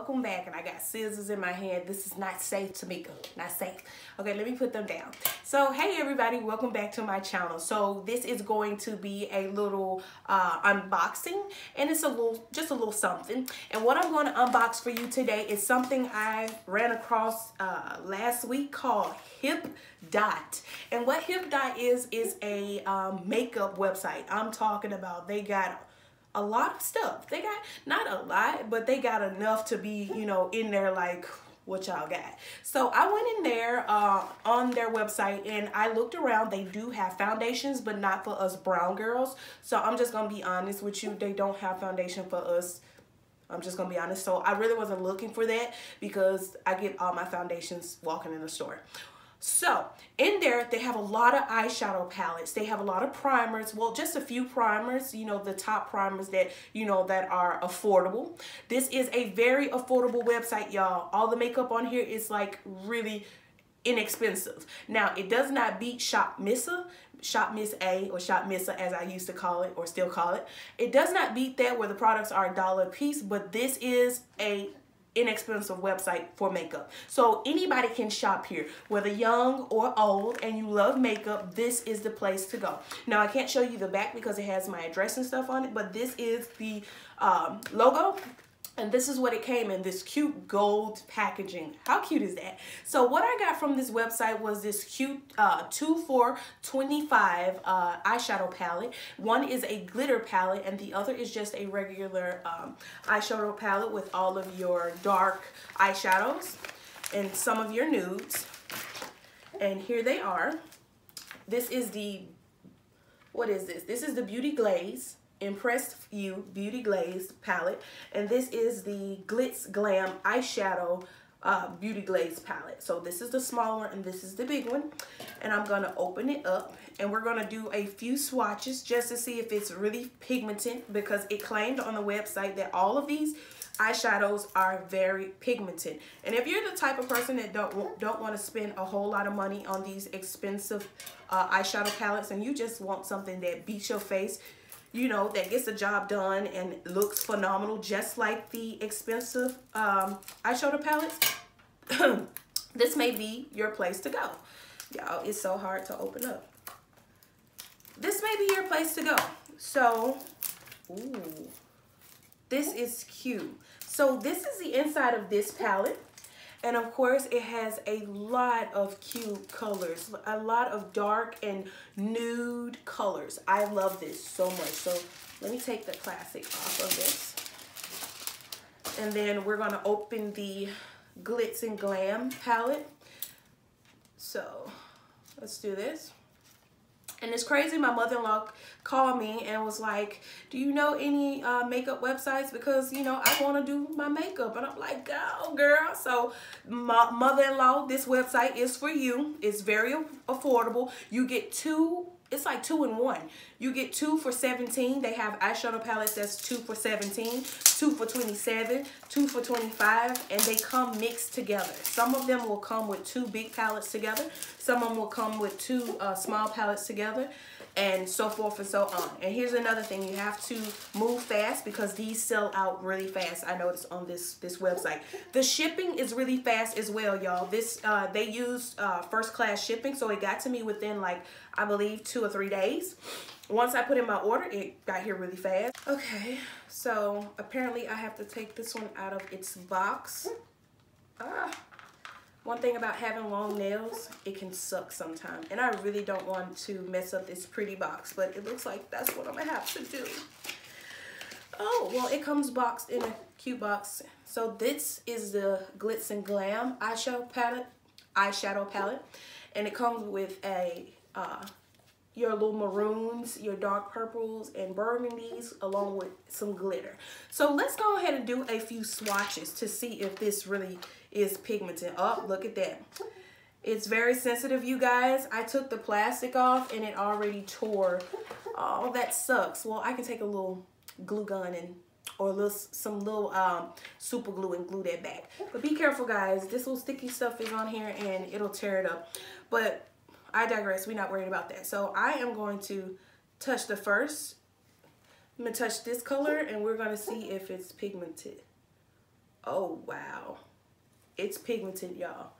welcome back and I got scissors in my hand. This is not safe Tamica not safe. Okay let me put them down. So hey everybody welcome back to my channel. So this is going to be a little uh, unboxing and it's a little just a little something. And what I'm going to unbox for you today is something I ran across uh, last week called Hip Dot. And what Hip Dot is is a um, makeup website. I'm talking about they got a lot of stuff. They got not a lot, but they got enough to be, you know, in there like what y'all got. So I went in there uh, on their website and I looked around. They do have foundations, but not for us brown girls. So I'm just going to be honest with you. They don't have foundation for us. I'm just to be honest. So I really wasn't looking for that because I get all my foundations walking in the store. So in there, they have a lot of eyeshadow palettes. They have a lot of primers. Well, just a few primers, you know, the top primers that, you know, that are affordable. This is a very affordable website, y'all. All the makeup on here is like really inexpensive. Now, it does not beat Shop Missa, Shop Miss A or Shop Missa as I used to call it or still call it. It does not beat that where the products are a dollar a piece, but this is a inexpensive website for makeup. So anybody can shop here, whether young or old, and you love makeup, this is the place to go. Now I can't show you the back because it has my address and stuff on it, but this is the um, logo and this is what it came in, this cute gold packaging. How cute is that? So what I got from this website was this cute uh, 2 for 25 uh, eyeshadow palette. One is a glitter palette and the other is just a regular um, eyeshadow palette with all of your dark eyeshadows and some of your nudes. And here they are. This is the, what is this? This is the Beauty Glaze. Impressed You Beauty Glaze palette. And this is the Glitz Glam eyeshadow uh, Beauty Glaze palette. So this is the smaller and this is the big one. And I'm going to open it up and we're going to do a few swatches just to see if it's really pigmented because it claimed on the website that all of these eyeshadows are very pigmented. And if you're the type of person that don't don't want to spend a whole lot of money on these expensive uh, eyeshadow palettes and you just want something that beats your face, you know, that gets the job done and looks phenomenal, just like the expensive um, eyeshadow palettes, this may be your place to go. Y'all, it's so hard to open up. This may be your place to go. So, ooh, this is cute. So this is the inside of this palette. And of course, it has a lot of cute colors, a lot of dark and nude colors. I love this so much. So let me take the plastic off of this. And then we're gonna open the Glitz and Glam palette. So let's do this. And it's crazy, my mother-in-law called me and was like, do you know any uh, makeup websites? Because, you know, I want to do my makeup. And I'm like, go, girl. So, my mother-in-law, this website is for you. It's very affordable. You get two it's like two in one. You get two for 17. They have eyeshadow palettes that's two for 17, two for 27, two for 25, and they come mixed together. Some of them will come with two big palettes together. Some of them will come with two uh, small palettes together and so forth and so on. And here's another thing, you have to move fast because these sell out really fast. I noticed on this this website. The shipping is really fast as well, y'all. This uh, they use uh, first class shipping, so it got to me within like I believe two or three days. Once I put in my order, it got here really fast. Okay, so apparently I have to take this one out of its box. Ah. One thing about having long nails, it can suck sometimes. And I really don't want to mess up this pretty box, but it looks like that's what I'm gonna have to do. Oh, well, it comes boxed in a cute box. So this is the Glitz and Glam eyeshadow palette, eyeshadow palette. And it comes with a, uh, your little maroons, your dark purples, and burgundies, along with some glitter. So let's go ahead and do a few swatches to see if this really is pigmented. Oh, look at that. It's very sensitive, you guys. I took the plastic off and it already tore. Oh, that sucks. Well, I can take a little glue gun and or little, some little um, super glue and glue that back. But be careful, guys. This little sticky stuff is on here and it'll tear it up. But I digress. We're not worried about that. So I am going to touch the first. I'm going to touch this color and we're going to see if it's pigmented. Oh, wow. It's pigmented, y'all.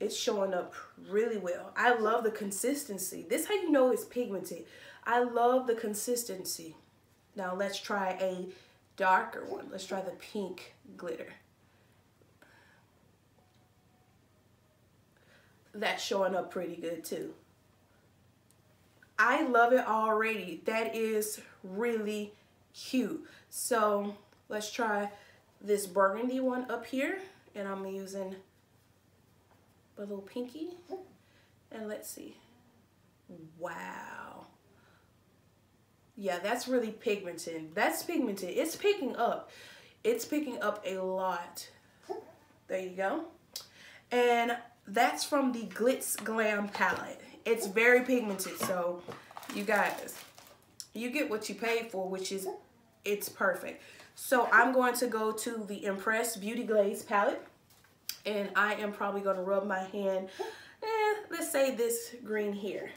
It's showing up really well. I love the consistency. This how you know it's pigmented. I love the consistency. Now let's try a darker one. Let's try the pink glitter. That's showing up pretty good too. I love it already. That is really cute. So let's try this burgundy one up here. And I'm using a little pinky. And let's see. Wow. Yeah, that's really pigmented. That's pigmented. It's picking up. It's picking up a lot. There you go. And that's from the Glitz Glam palette. It's very pigmented, so you guys, you get what you pay for, which is, it's perfect. So I'm going to go to the Impress Beauty Glaze palette, and I am probably going to rub my hand, eh, let's say this green here.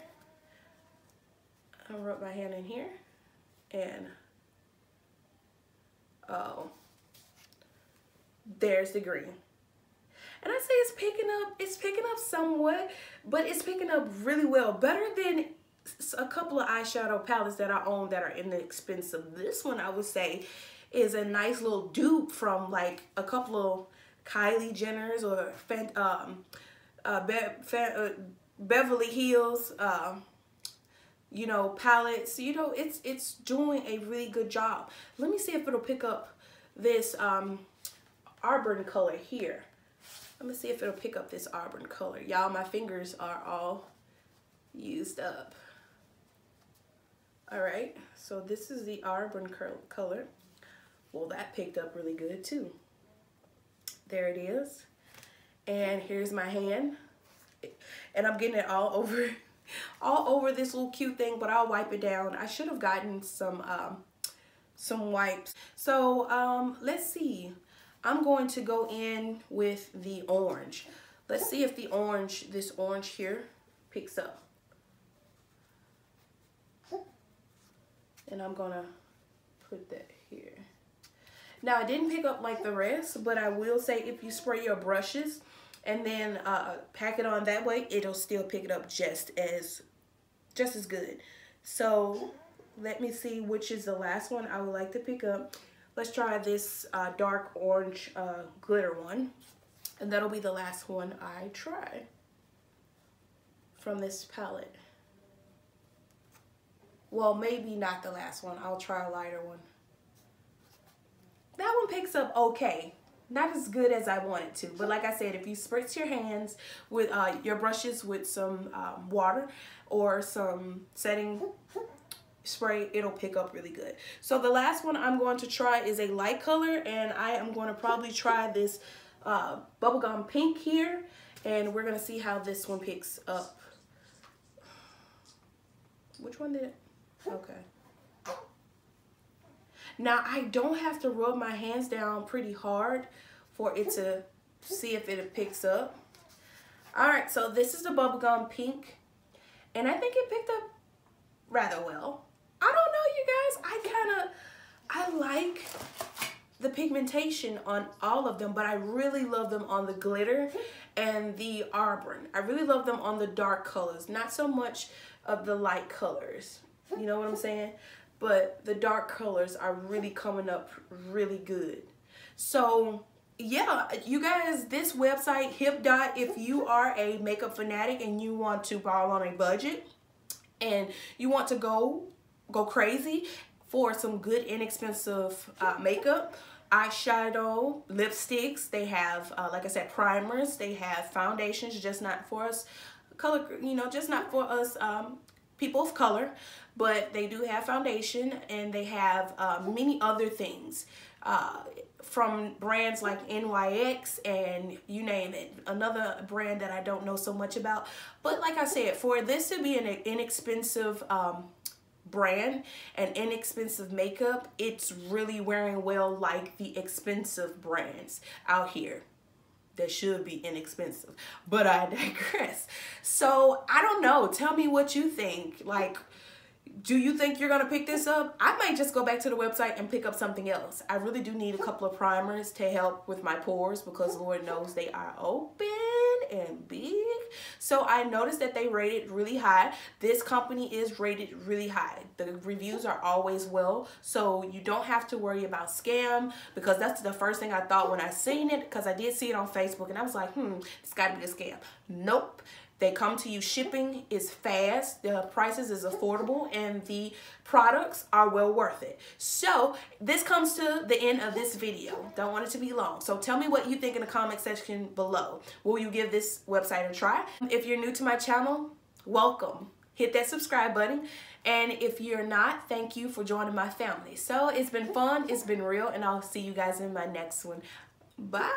I'll rub my hand in here, and oh, there's the green. And I say it's picking up, it's picking up somewhat, but it's picking up really well. Better than a couple of eyeshadow palettes that I own that are inexpensive. This one I would say is a nice little dupe from like a couple of Kylie Jenner's or um, uh, Be uh, Beverly Hills, uh, you know, palettes. You know, it's it's doing a really good job. Let me see if it'll pick up this um, Auburn color here. Let me see if it'll pick up this auburn color. Y'all, my fingers are all used up. All right, so this is the auburn color. Well, that picked up really good too. There it is. And here's my hand. And I'm getting it all over, all over this little cute thing, but I'll wipe it down. I should have gotten some, um, some wipes. So um, let's see. I'm going to go in with the orange. Let's see if the orange, this orange here, picks up. And I'm gonna put that here. Now I didn't pick up like the rest, but I will say if you spray your brushes and then uh, pack it on that way, it'll still pick it up just as, just as good. So let me see which is the last one I would like to pick up. Let's try this uh, dark orange uh, glitter one. And that'll be the last one I try from this palette. Well, maybe not the last one. I'll try a lighter one. That one picks up okay. Not as good as I wanted to. But like I said, if you spritz your hands with uh, your brushes with some um, water or some setting spray, it'll pick up really good. So the last one I'm going to try is a light color and I am going to probably try this uh, bubblegum pink here and we're going to see how this one picks up. Which one did it? Okay. Now I don't have to rub my hands down pretty hard for it to see if it picks up. All right, so this is the bubblegum pink and I think it picked up rather well. I don't know, you guys. I kind of, I like the pigmentation on all of them, but I really love them on the glitter and the auburn. I really love them on the dark colors, not so much of the light colors. You know what I'm saying? But the dark colors are really coming up really good. So yeah, you guys, this website, Hip Dot, if you are a makeup fanatic and you want to ball on a budget and you want to go go crazy for some good inexpensive uh, makeup eyeshadow lipsticks they have uh, like i said primers they have foundations just not for us color you know just not for us um, people of color but they do have foundation and they have uh, many other things uh, from brands like NYX and you name it. Another brand that I don't know so much about. But like I said, for this to be an inexpensive um, brand and inexpensive makeup, it's really wearing well like the expensive brands out here that should be inexpensive. But I digress. So I don't know. Tell me what you think. Like, do you think you're gonna pick this up? I might just go back to the website and pick up something else. I really do need a couple of primers to help with my pores because Lord knows they are open and big. So I noticed that they rated really high. This company is rated really high. The reviews are always well, so you don't have to worry about scam because that's the first thing I thought when I seen it because I did see it on Facebook and I was like, hmm, it's gotta be a scam. Nope. They come to you. Shipping is fast. The prices is affordable and the products are well worth it. So this comes to the end of this video. Don't want it to be long. So tell me what you think in the comment section below. Will you give this website a try? If you're new to my channel, welcome. Hit that subscribe button. And if you're not, thank you for joining my family. So it's been fun. It's been real. And I'll see you guys in my next one. Bye.